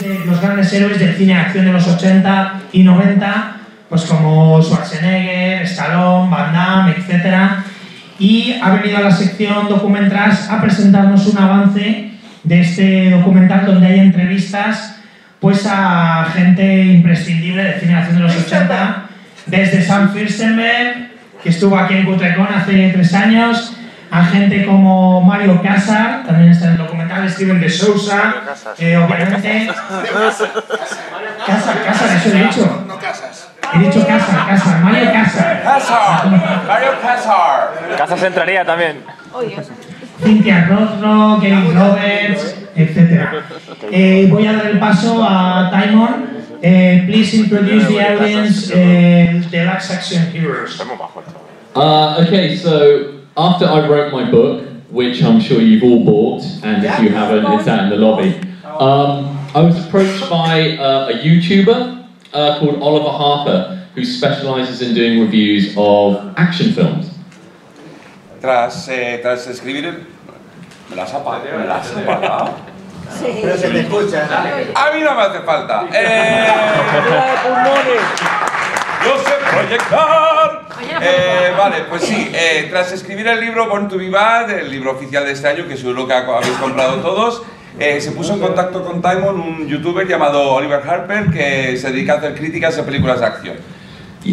De los grandes héroes del cine de acción de los 80 y 90, pues como Schwarzenegger, Stallone, Van Damme, etc. Y ha venido a la sección Documentras a presentarnos un avance de este documental donde hay entrevistas pues a gente imprescindible del cine de acción de los 80, desde Sam Firstenberg, que estuvo aquí en Cutrecon hace tres años, a gente como Mario Casar, también está en el documental, Steven de Sousa, eh, obviamente. Casar, Casar, eso he dicho. No casas. He dicho Casar, Casar, Mario Casar. Casar, Mario Casar. Casas entraría también. Cynthia Rothrock, Kevin Roberts, etc. Eh, voy a dar el paso a Timon. Eh, please introduce the audience uh, the Lux Action Heroes. Uh, okay, so after I wrote my book, which I'm sure you've all bought, and if you haven't, it's out in the lobby, um, I was approached by uh, a YouTuber uh, called Oliver Harper, who specializes in doing reviews of action films. Tras, eh, tras escribir el... ¿Me las ha apagado? ¿Me las ha apagado? Pero se te escucha. A mí no me hace falta. Eh, ¡Yo sé proyectar! Eh, vale, pues sí, eh, tras escribir el libro Born to Be Bad, el libro oficial de este año, que seguro que habéis comprado todos, eh, se puso en contacto con Timon, un youtuber llamado Oliver Harper, que se dedica a hacer críticas a películas de acción.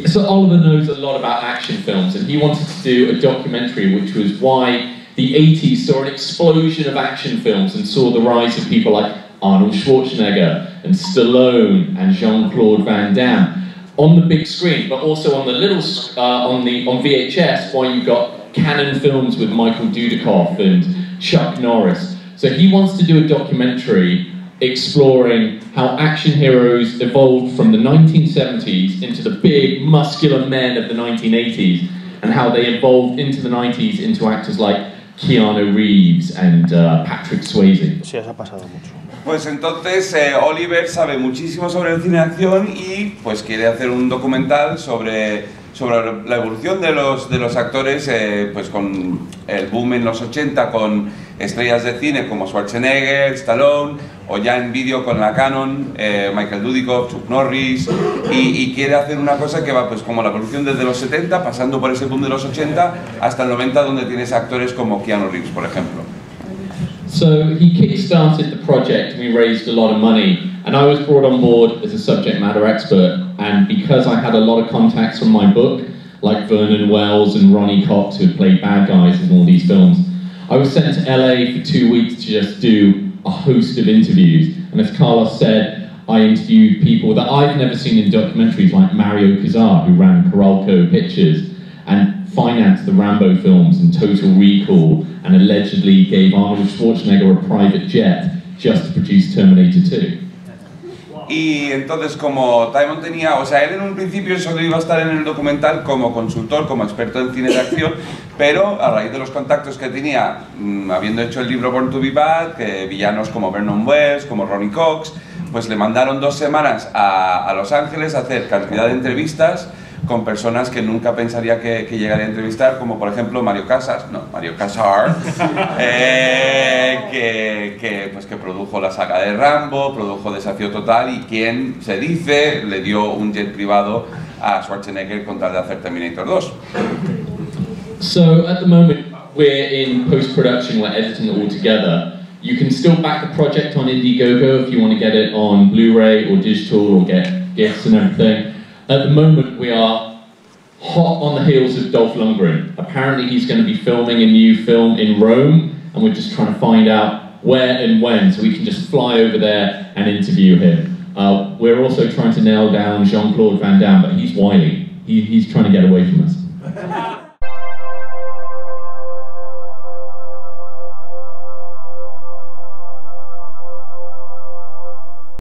So Oliver knows a lot about action films, and he wanted to do a documentary, which was why the 80s saw an explosion of action films and saw the rise of people like Arnold Schwarzenegger and Stallone and Jean-Claude Van Damme on the big screen, but also on the little uh, on the on VHS, why you got Canon films with Michael Dudikoff and Chuck Norris. So he wants to do a documentary exploring how action heroes evolved from the 1970s into the big muscular men of the 1980s and how they evolved into the 90s into actors like Keanu Reeves and uh, Patrick Swayze. Sí, eso ha pasado mucho. Pues entonces eh, Oliver sabe muchísimo sobre el cine de acción y pues quiere hacer un documental sobre, sobre la evolución de los, de los actores eh, pues con el boom en los 80 con estrellas de cine como Schwarzenegger, Stallone o ya en vídeo con la Canon, eh, Michael Dudikoff, Chuck Norris y, y quiere hacer una cosa que va pues como la evolución desde los 70 pasando por ese boom de los 80 hasta el 90 donde tienes actores como Keanu Reeves por ejemplo. So he kick-started the project we raised a lot of money and I was brought on board as a subject matter expert and because I had a lot of contacts from my book like Vernon Wells and Ronnie Cox who played bad guys in all these films I was sent to LA for two weeks to just do a host of interviews and as Carlos said I interviewed people that I've never seen in documentaries like Mario Kazar who ran Coralco Pictures and financed the Rambo films and Total Recall and allegedly gave Arnold Schwarzenegger a private jet just to produce Terminator 2. Y entonces como Timon tenía, o sea, él en un principio solo iba a estar en el documental como consultor, como experto en cine de acción, pero a raíz de los contactos que tenía, mmm, habiendo hecho el libro Born to Be Bad, que villanos como Vernon Wells, como Ronnie Cox, pues le mandaron dos semanas a, a Los Ángeles a hacer cantidad de entrevistas con personas que nunca pensaría que, que llegaría a entrevistar, como por ejemplo Mario Casas, no, Mario Casar, eh, que, que, pues, que produjo la saga de Rambo, produjo Desafío Total y quien se dice le dio un jet privado a Schwarzenegger con tal de hacer Terminator 2. So at the moment we're in post-production, we're editing it all together. You can still back the project on Indiegogo if you want to get it on Blu-ray or digital or get gifts and everything. At the moment, we are hot on the heels of Dolph Lundgren. Apparently, he's going to be filming a new film in Rome, and we're just trying to find out where and when, so we can just fly over there and interview him. Uh, we're also trying to nail down Jean-Claude Van Damme, but he's wily. He, he's trying to get away from us.